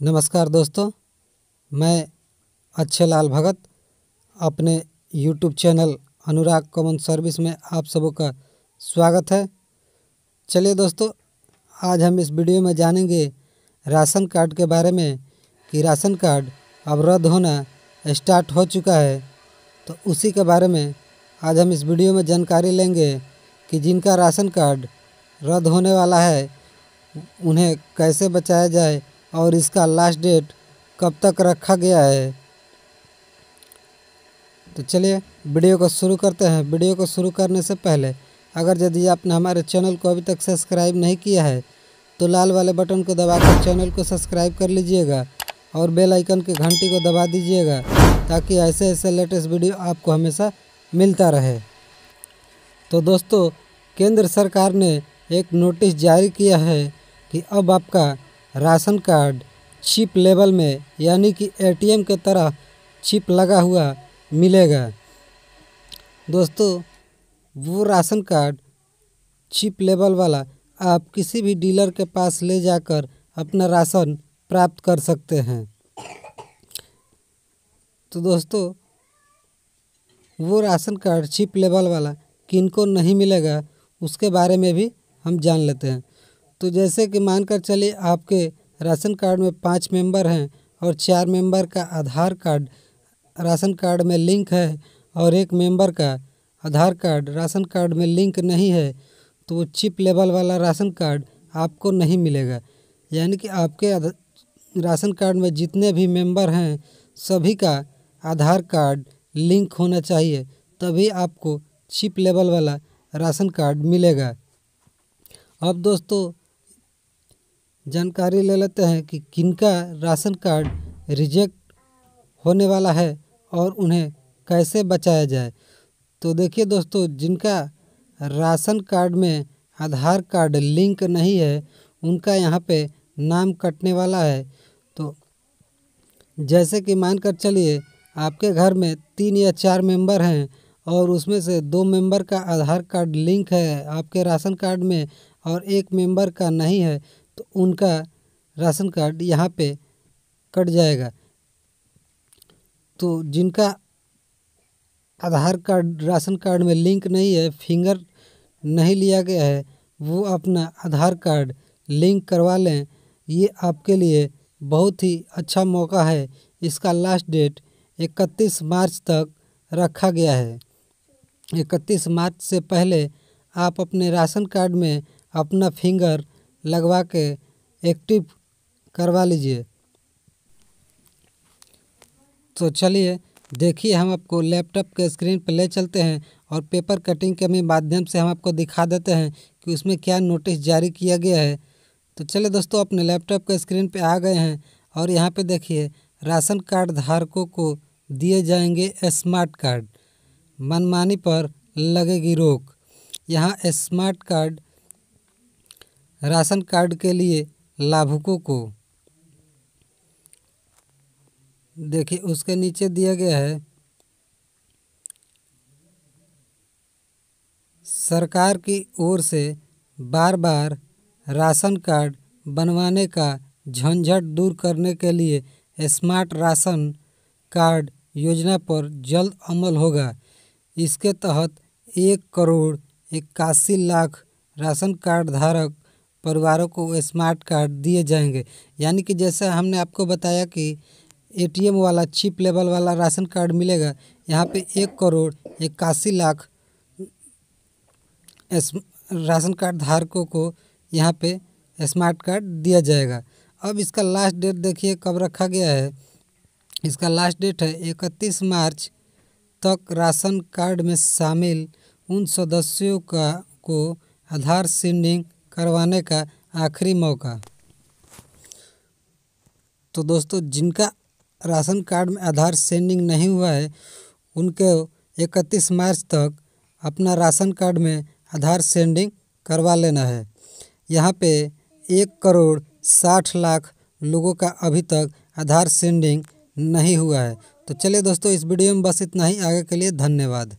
नमस्कार दोस्तों, मैं अच्छे लाल भगत, अपने YouTube channel Anurag common service में आप सबों का स्वागत है। चलिए दोस्तों, आज हम इस वीडियो में जानेंगे राशन कार्ड के बारे में कि राशन कार्ड अब रद्द होना स्टार्ट हो चुका है। तो उसी के बारे में आज हम इस वीडियो में जानकारी लेंगे कि जिनका राशन कार्ड रद्द होने वाला है, उन्हें कैसे बचाया जाए और इसका लास्ट डेट कब तक रखा गया है। तो चलिए वीडियो को शुरू करते हैं। वीडियो को शुरू करने से पहले अगर यदि आपने हमारे चैनल को अभी तक सब्सक्राइब नहीं किया है तो लाल वाले बटन को दबाकर चैनल को सब्सक्राइब कर लीजिएगा। और बेल आइकन की घंटी को दबा दीजिएगा, ताकि ऐसे ऐसे लेटेस्ट वीडियो आपको हमेशा मिलता रहे। तो दोस्तों, केंद्र सरकार ने एक नोटिस जारी किया है कि अब आपका राशन कार्ड चिप लेवल में, यानी कि एटीएम के तरह चिप लगा हुआ मिलेगा। दोस्तों, वो राशन कार्ड चिप लेवल वाला आप किसी भी डीलर के पास ले जाकर अपना राशन प्राप्त कर सकते हैं। तो दोस्तों, वो राशन कार्ड, चिप लेवल वाला, किनको नहीं मिलेगा, उसके बारे में भी हम जान लेते हैं। तो जैसे कि मानकर चलिए, आपके राशन कार्ड में पाँच मेंबर हैं और चार मेंबर का आधार कार्ड, राशन कार्ड में लिंक है और एक मेंबर का आधार कार्ड, राशन कार्ड में लिंक नहीं है तो वो चिप लेवल वाला राशन कार्ड आपको नहीं मिलेगा। यानी कि आपके राशन कार्ड में जितने भी मेंबर हैं, सभी का आधार कार्ड लिंक होना चाहिए, तभी आपको चिप लेवल वाला राशन कार्ड मिलेगा। अब दोस्तों, जानकारी ले लेते हैं कि किनका राशन कार्ड रिजेक्ट होने वाला है और उन्हें कैसे बचाया जाए। तो देखिए दोस्तों, जिनका राशन कार्ड में आधार कार्ड लिंक नहीं है, उनका यहाँ पे नाम कटने वाला है। जैसे कि मानकर चलिए, आपके घर में तीन या चार मेंबर हैं और उसमें से दो मेंबर का आधार कार्ड लिंक है आपके राशन कार्ड में और एक मेंबर का नहीं है तो उनका राशन कार्ड यहाँ पे कट जाएगा। तो जिनका आधार कार्ड, राशन कार्ड में लिंक नहीं है, फिंगर नहीं लिया गया है, वो अपना आधार कार्ड लिंक करवा लें। ये आपके लिए बहुत ही अच्छा मौका है। इसका लास्ट डेट इकतीस मार्च तक रखा गया है। इकतीस मार्च से पहले आप अपने राशन कार्ड में अपना फिंगर लगवा के एक्टिव करवा लीजिए। तो चलिए, देखिए हम आपको लैपटॉप के स्क्रीन पर ले चलते हैं और पेपर कटिंग के माध्यम से हम आपको दिखा देते हैं कि उसमें क्या नोटिस जारी किया गया है। तो चलिए दोस्तों, अपने लैपटॉप के स्क्रीन पे आ गए हैं और यहाँ पे देखिए, राशन कार्ड धारकों को दिए जाएँगे स्मार्ट कार्ड। मनमानी पर लगेगी रोक। यहाँ स्मार्ट कार्ड, राशन कार्ड के लिए लाभुकों को देखिए, उसके नीचे दिया गया है, सरकार की ओर से बार बार राशन कार्ड बनवाने का झंझट दूर करने के लिए स्मार्ट राशन कार्ड योजना पर जल्द अमल होगा। इसके तहत एक करोड़ इक्यासी लाख राशन कार्ड धारक परिवारों को स्मार्ट कार्ड दिए जाएँगे। यानी कि जैसे हमने आपको बताया कि एटीएम वाला, चिप लेवल वाला राशन कार्ड मिलेगा, यहाँ पे एक करोड़ इक्यासी लाख राशन कार्ड धारकों को यहाँ पे स्मार्ट कार्ड दिया जाएगा। अब इसका लास्ट डेट देखिए, कब रखा गया है? इसका लास्ट डेट है इकतीस मार्च तक राशन कार्ड में शामिल उन सदस्यों का, को आधार सीडिंग करवाने का आखिरी मौका। तो दोस्तों, जिनका राशन कार्ड में आधार सेंडिंग नहीं हुआ है, उनको इकतीस मार्च तक अपना राशन कार्ड में आधार सेंडिंग करवा लेना है। यहाँ पे एक करोड़ साठ लाख लोगों का अभी तक आधार सेंडिंग नहीं हुआ है। तो चलिए दोस्तों, इस वीडियो में बस इतना ही। आगे के लिए धन्यवाद।